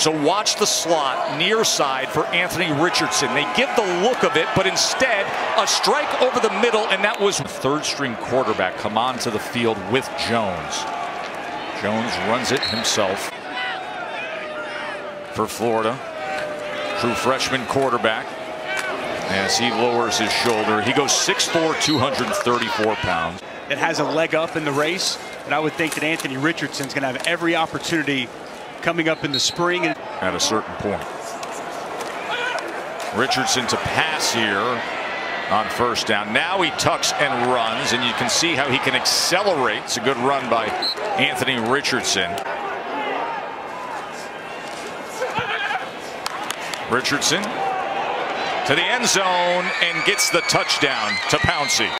So watch the slot near side for Anthony Richardson. They give the look of it, but instead a strike over the middle, and that was third string quarterback come onto the field with Jones. Jones runs it himself for Florida. True freshman quarterback. As he lowers his shoulder, he goes 6'4", 234 pounds. It has a leg up in the race, and I would think that Anthony Richardson's going to have every opportunity coming up in the spring. At a certain point. Richardson to pass here on first down. Now he tucks and runs, and you can see how he can accelerate. It's a good run by Anthony Richardson. Richardson to the end zone and gets the touchdown to Pouncey.